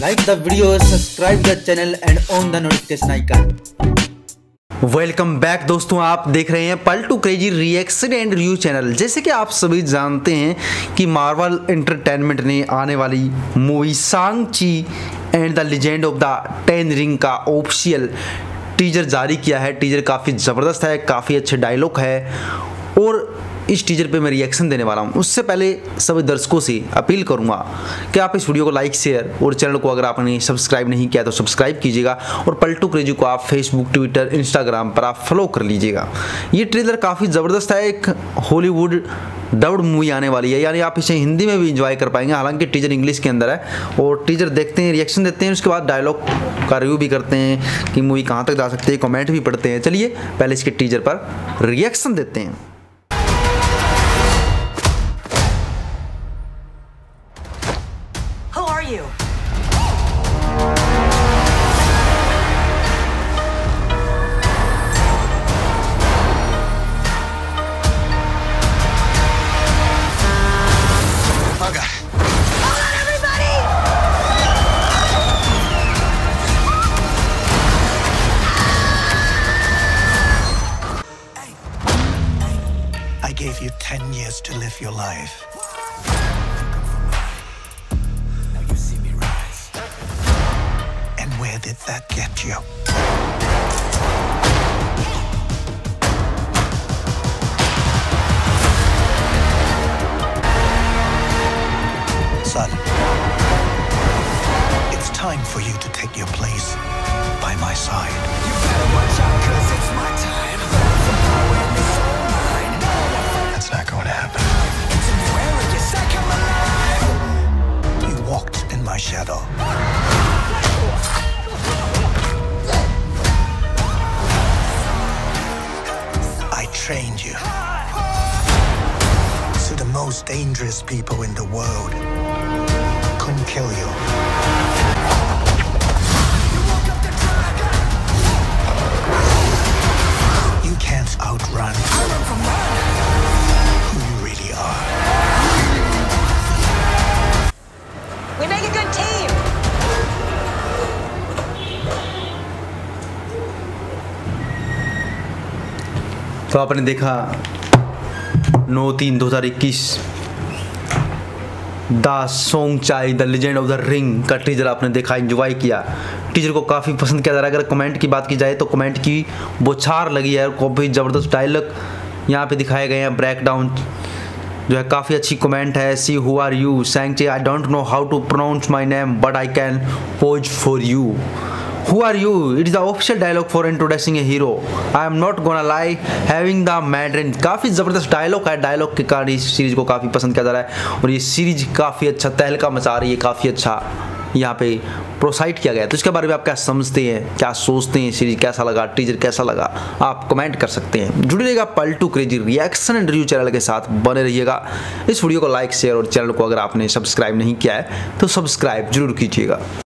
Like the video, subscribe the channel and on the notification icon. Welcome back दोस्तों आप देख रहे हैं Paltu crazy reaction and review channel जैसे कि आप सभी जानते हैं कि मार्वल एंटरटेनमेंट ने आने वाली movie Shang Chi and the legend of the ten ring का ऑफिशियल टीजर जारी किया है। टीजर काफ़ी ज़बरदस्त है काफ़ी अच्छे डायलॉग है। और इस टीजर पे मैं रिएक्शन देने वाला हूँ। उससे पहले सभी दर्शकों से अपील करूँगा कि आप इस वीडियो को लाइक शेयर और चैनल को अगर आपने सब्सक्राइब नहीं किया तो सब्सक्राइब कीजिएगा और पलटू क्रेजी को आप फेसबुक ट्विटर इंस्टाग्राम पर आप फॉलो कर लीजिएगा। ये ट्रेलर काफ़ी ज़बरदस्त है, एक हॉलीवुड डब्ड मूवी आने वाली है। यानी आप इसे हिंदी में भी इंजॉय कर पाएँगे, हालाँकि टीजर इंग्लिश के अंदर है। और टीजर देखते हैं रिएक्शन देते हैं, उसके बाद डायलॉग का रिव्यू भी करते हैं कि मूवी कहाँ तक जा सकती है कमेंट भी पढ़ते हैं। चलिए, पहले इसके टीजर पर रिएक्शन देते हैं। You? Hold on, everybody! I gave you 10 years to live your life. Did that get you? Son, it's time for you to take your place by my side. most dangerous people in the world couldn't kill you. You can't outrun who you really are. We make a good team. तो आपने देखा नौ तीन दो हज़ार इक्कीस। The Shang Chi the legend of the ring का teaser आपने देखा एंजॉय किया। टीजर को काफ़ी पसंद किया जा रहा है। अगर कमेंट की बात की जाए तो कमेंट की बोछार लगी है और काफ़ी ज़बरदस्त डायलॉग यहाँ पे दिखाए गए हैं। ब्रेक डाउन जो है काफ़ी अच्छी कमेंट है। See who are you Shang I don't know how to pronounce my name but I can pose for you Who are you? It is the official dialogue for introducing a hero. I am not gonna lie, having the Mandarin. काफ़ी ज़बरदस्त dialogue है। Dialogue के कारण इस series को काफ़ी पसंद किया जा रहा है। और ये सीरीज़ काफ़ी अच्छा तहलका मचा रही है काफ़ी अच्छा यहाँ पे प्रोसाइड किया गया तो इसके बारे में आप क्या समझते हैं? क्या सोचते हैं सीरीज़ कैसा लगा? टीजर कैसा लगा? आप कमेंट कर सकते हैं। जुड़े रहिएगा Paltu crazy reaction and review channel के साथ। बने रहिएगा। इस वीडियो को लाइक शेयर और चैनल को अगर आपने सब्सक्राइब नहीं किया है तो सब्सक्राइब ज़रूर कीजिएगा।